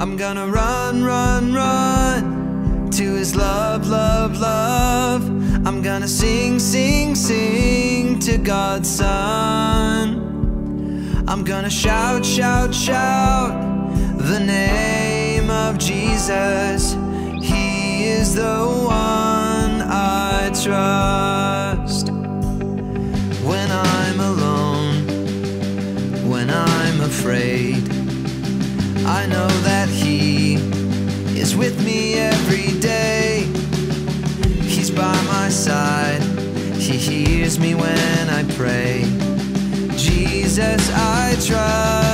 I'm gonna run, run, run to his love, love, love. I'm gonna sing, sing, sing to God's Son. I'm gonna shout, shout, shout the name of Jesus. He is the one I trust. When I'm alone, when I'm afraid, I know that He is with me every day. He's by my side, He hears me when I pray. Jesus, I trust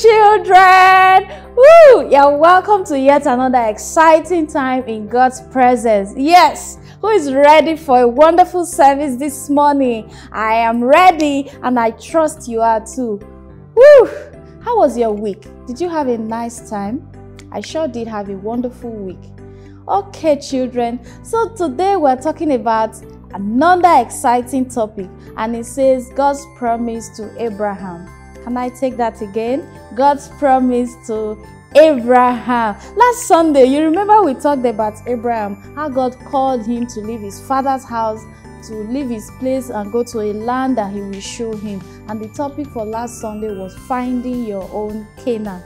children! Woo! You're welcome to yet another exciting time in God's presence. Yes, who is ready for a wonderful service this morning? I am ready and I trust you are too. Woo! How was your week? Did you have a nice time? I sure did have a wonderful week. Okay, children, so today we're talking about another exciting topic, and it says God's promise to Abraham. Can I take that again? God's promise to Abraham. Last Sunday, you remember we talked about Abraham, how God called him to leave his father's house, to leave his place and go to a land that he will show him. And the topic for last Sunday was finding your own Canaan.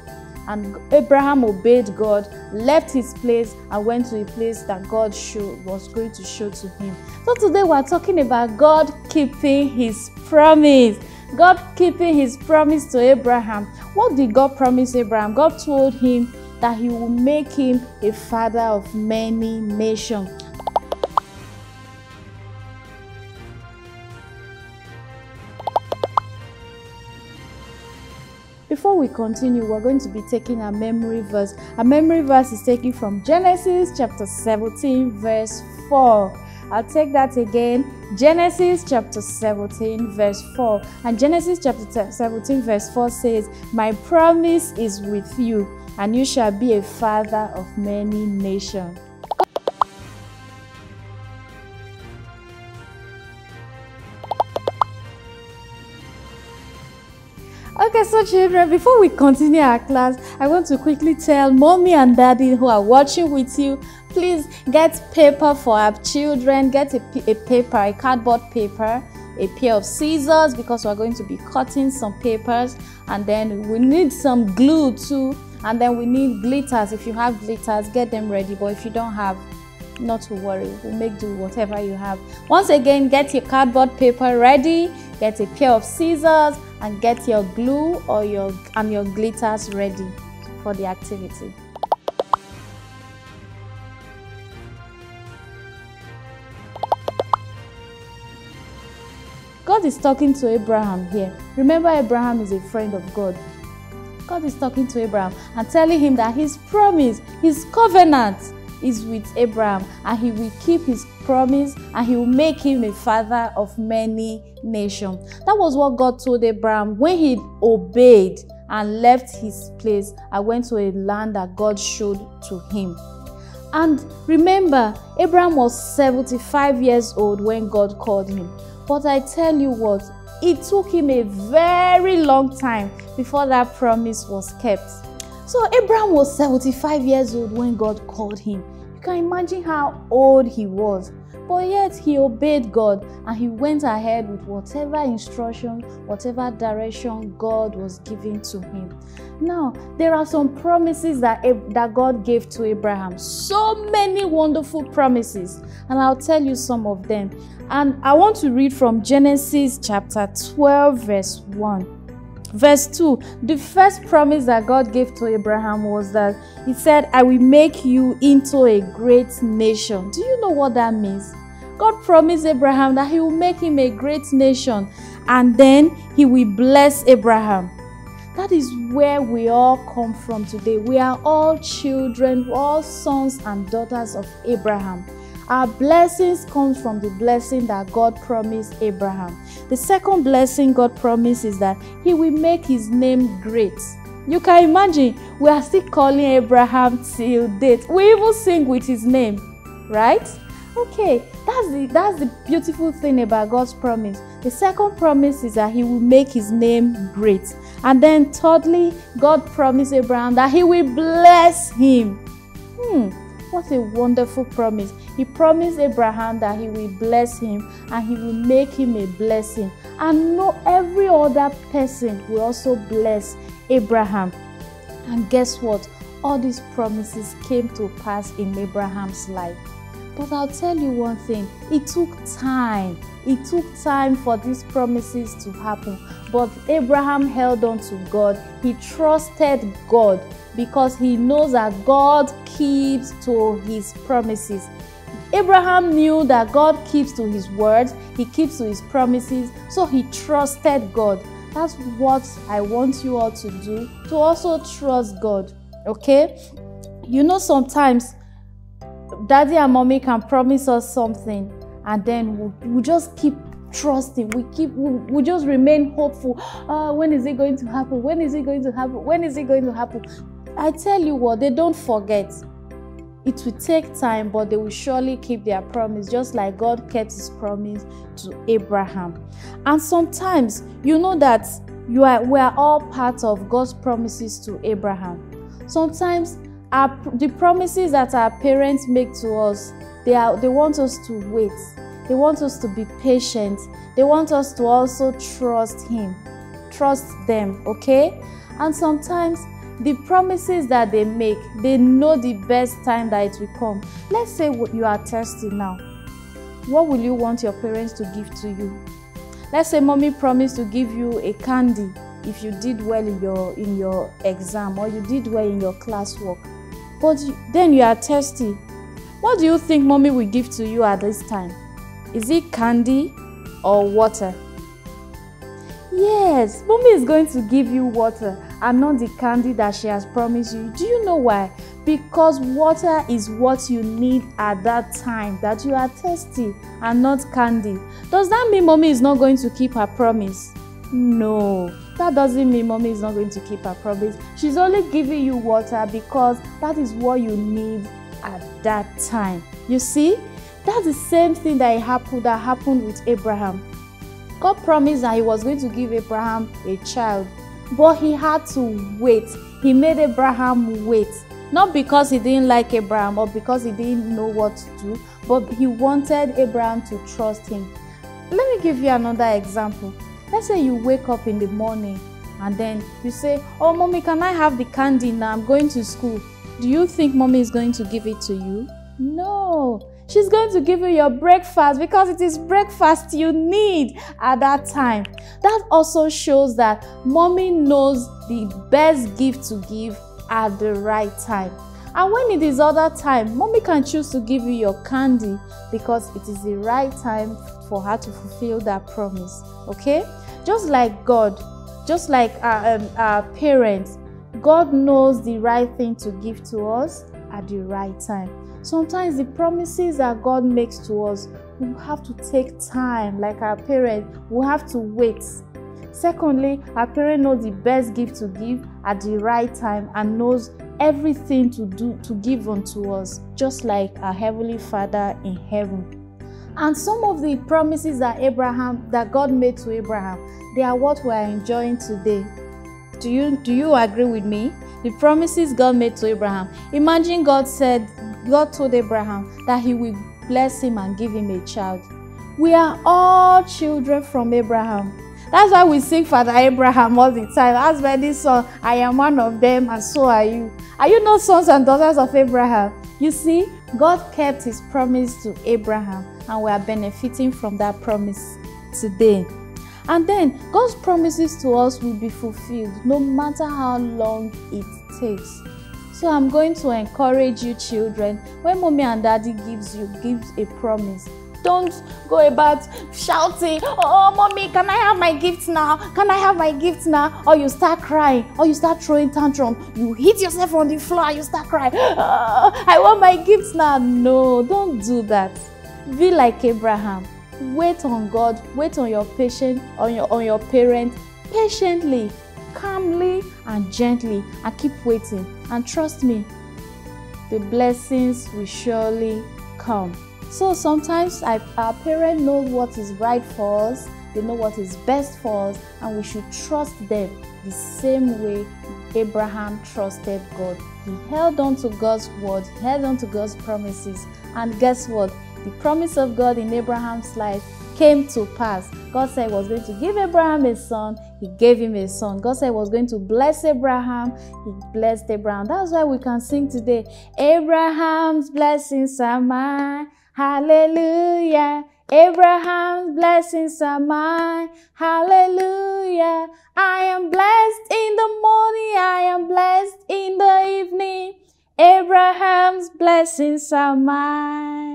And Abraham obeyed God, left his place, and went to a place that God show, was going to show to him. So today we're talking about God keeping his promise. God keeping his promise to Abraham. What did God promise Abraham? God told him that he will make him a father of many nations. Before we continue, we're going to be taking a memory verse. A memory verse is taken from Genesis chapter 17, verse 4. I'll take that again. Genesis chapter 17, verse 4. And Genesis chapter 17, verse 4 says, My promise is with you, and you shall be a father of many nations. Okay, so children, before we continue our class, I want to quickly tell mommy and daddy who are watching with you please get paper for our children. Get a, a paper a cardboard paper a pair of scissors because we're going to be cutting some papers. And then we need some glue too. And then we need glitters. If you have glitters get them ready. But if you don't have not to worry. We'll make do whatever you have. Once again get your cardboard paper ready. Get a pair of scissors and get your glue or your and your glitters ready for the activity God is talking to Abraham here. Remember, Abraham is a friend of God. God is talking to Abraham and telling him that his promise, his covenant is with Abraham and he will keep his promise and he will make him a father of many nations. That was what God told Abraham when he obeyed and left his place and went to a land that God showed to him. And remember, Abraham was 75 years old when God called him. But I tell you what, it took him a very long time before that promise was kept. So Abraham was 75 years old when God called him. Can imagine how old he was. But yet he obeyed God and he went ahead with whatever instruction, whatever direction God was giving to him. Now, there are some promises that, that God gave to Abraham. So many wonderful promises. And I'll tell you some of them. And I want to read from Genesis chapter 12, verse 1. Verse 2 The first promise that God gave to Abraham was that He said, I will make you into a great nation. Do you know what that means? God promised Abraham that He will make him a great nation and then He will bless Abraham. That is where we all come from today. We are all children, all sons and daughters of Abraham. Our blessings come from the blessing that God promised Abraham. The second blessing God promised is that he will make his name great. You can imagine, we are still calling Abraham till date. We even sing with his name, right? Okay, that's the that's the beautiful thing about God's promise. The second promise is that he will make his name great. And then thirdly, God promised Abraham that he will bless him. Hmm, what a wonderful promise. He promised Abraham that he will bless him and he will make him a blessing. And no every other person will also bless Abraham. And guess what? All these promises came to pass in Abraham's life. But I'll tell you one thing it took time. It took time for these promises to happen. But Abraham held on to God. He trusted God because he knows that God keeps to his promises. Abraham knew that God keeps to his word, he keeps to his promises, so he trusted God. That's what I want you all to do to also trust God. Okay? You know, sometimes daddy and mommy can promise us something and then we we'll just keep trusting we keep we, we just remain hopeful uh, when is it going to happen when is it going to happen when is it going to happen I tell you what, they don't forget. It will take time, but they will surely keep their promise, just like God kept his promise to Abraham. And sometimes you know that you are we are all part of God's promises to Abraham. Sometimes our, the promises that our parents make to us, they are they want us to wait. They want us to be patient. They want us to also trust him. Trust them, okay? And sometimes the promises that they make, they know the best time that it will come. Let's say you are thirsty now. What will you want your parents to give to you? Let's say mommy promised to give you a candy if you did well in your in your exam or you did well in your classwork. But then you are thirsty. What do you think mommy will give to you at this time? Is it candy or water? Yes, mommy is going to give you water and not the candy that she has promised you. Do you know why? Because water is what you need at that time that you are thirsty and not candy. Does that mean mommy is not going to keep her promise? No, that doesn't mean mommy is not going to keep her promise. She's only giving you water because that is what you need at that time. You see, that's the same thing that happened that happened with Abraham. God promised that He was going to give Abraham a child but he had to wait. He made Abraham wait. Not because he didn't like Abraham or because he didn't know what to do, but he wanted Abraham to trust him. Let me give you another example. Let's say you wake up in the morning and then you say, Oh, mommy, can I have the candy now? I'm going to school. Do you think mommy is going to give it to you? No. She's going to give you your breakfast because it is breakfast you need at that time. That also shows that mommy knows the best gift to give at the right time. And when it is other time, mommy can choose to give you your candy because it is the right time for her to fulfill that promise. Okay? Just like God, just like our, um, our parents, God knows the right thing to give to us at the right time. Sometimes the promises that God makes to us, we have to take time, like our parents, we have to wait. Secondly, our parent knows the best gift to give at the right time and knows everything to do to give unto us, just like our heavenly Father in heaven. And some of the promises that Abraham that God made to Abraham, they are what we are enjoying today. Do you do you agree with me? The promises God made to Abraham. Imagine God said, God told Abraham that he will bless him and give him a child. We are all children from Abraham. That's why we sing Father Abraham all the time. As many song, I am one of them, and so are you. Are you not sons and daughters of Abraham? You see, God kept his promise to Abraham, and we are benefiting from that promise today. And then God's promises to us will be fulfilled no matter how long it takes. So I'm going to encourage you children, when mommy and daddy gives you gives a promise, don't go about shouting, Oh, mommy, can I have my gift now? Can I have my gift now? Or you start crying, or you start throwing tantrum. You hit yourself on the floor, you start crying, oh, I want my gift now. No, don't do that. Be like Abraham. Wait on God, wait on your patient, on your on your parent patiently calmly and gently and keep waiting. And trust me, the blessings will surely come. So sometimes I, our parents know what is right for us, they know what is best for us, and we should trust them the same way Abraham trusted God. He held on to God's word, he held on to God's promises. And guess what? The promise of God in Abraham's life came to pass. God said he was going to give Abraham a son, he gave him a son. God said he was going to bless Abraham, he blessed Abraham. That's why we can sing today Abraham's blessings are mine. Hallelujah. Abraham's blessings are mine. Hallelujah. I am blessed in the morning. I am blessed in the evening. Abraham's blessings are mine.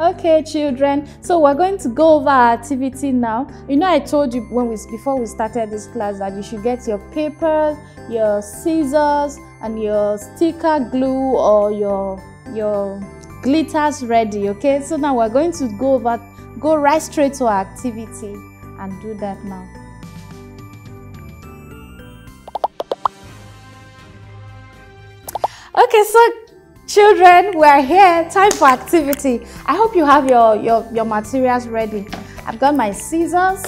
Okay, children. So we're going to go over our activity now. You know, I told you when we before we started this class that you should get your papers, your scissors, and your sticker glue or your your glitters ready. Okay. So now we're going to go over go right straight to our activity and do that now. Okay, so children, we're here. Time for activity. I hope you have your, your, your materials ready. I've got my scissors,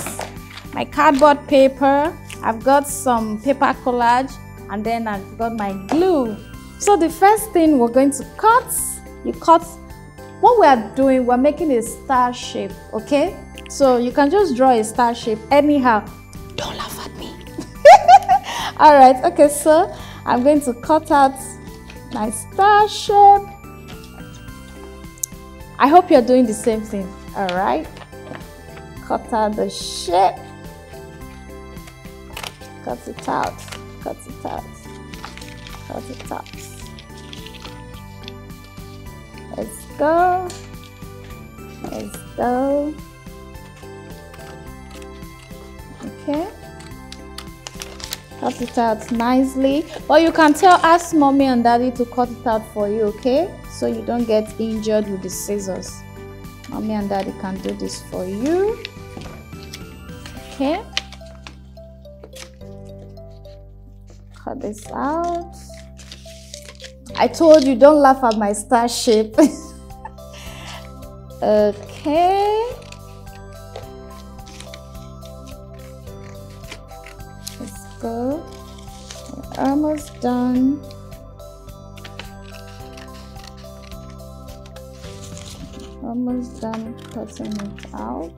my cardboard paper, I've got some paper collage, and then I've got my glue. So the first thing we're going to cut, you cut, what we are doing, we're making a star shape, okay? So you can just draw a star shape anyhow. Don't laugh at me. All right, okay, so I'm going to cut out my star shape. I hope you're doing the same thing, all right? Cut out the shape. Cut it out, cut it out, cut it out. Let's go. Let's go. Okay. Cut it out nicely. Or you can tell, ask mommy and daddy to cut it out for you, okay? So you don't get injured with the scissors. Mommy and daddy can do this for you. Okay. cut this out. I told you don't laugh at my star shape. okay. We're almost done. Almost done cutting it out.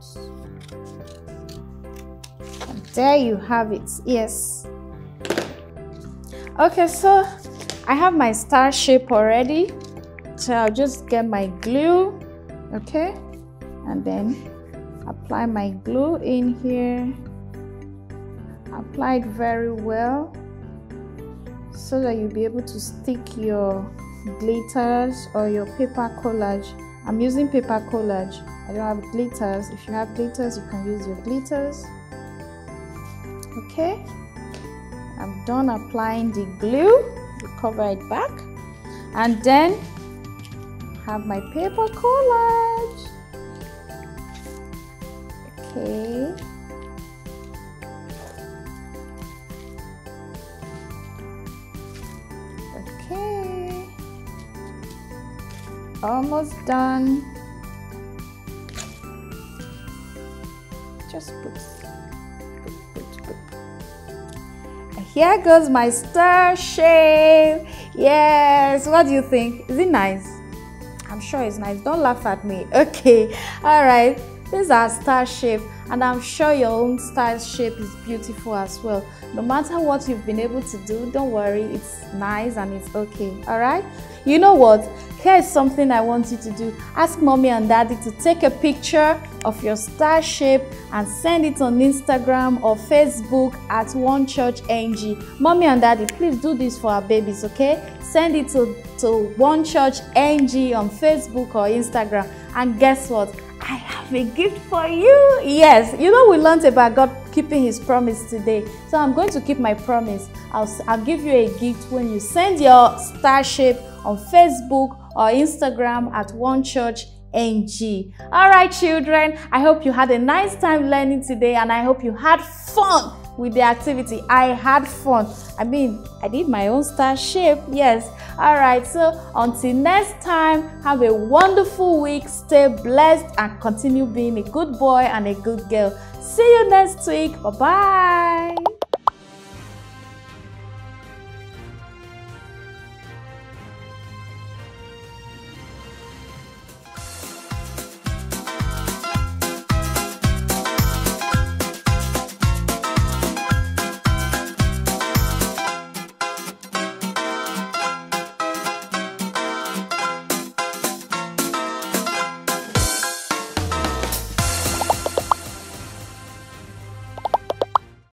There you have it. Yes. Okay, so I have my star shape already. So I'll just get my glue, okay? And then apply my glue in here. Apply it very well so that you'll be able to stick your glitters or your paper collage. I'm using paper collage. I don't have glitters. If you have glitters, you can use your glitters. Okay? I'm done applying the glue cover it back and then have my paper collage okay almost done just put here goes my star shape. Yes, what do you think? Is it nice? I'm sure it's nice. Don't laugh at me. Okay, all right. This is our star shape and I'm sure your own star shape is beautiful as well. No matter what you've been able to do, don't worry, it's nice and it's okay, all right? You know what? Here is something I want you to do. Ask mommy and daddy to take a picture of your star shape and send it on Instagram or Facebook at One Church NG. Mommy and daddy, please do this for our babies, okay? Send it to, to One Church NG on Facebook or Instagram. And guess what? I have a gift for you. Yes, you know we learned about God keeping his promise today. So I'm going to keep my promise. I'll, I'll give you a gift when you send your starship on Facebook or Instagram at One Church NG. All right, children, I hope you had a nice time learning today and I hope you had fun with the activity. I had fun. I mean, I did my own star shape. Yes. All right. So until next time, have a wonderful week. Stay blessed and continue being a good boy and a good girl. See you next week. Bye bye.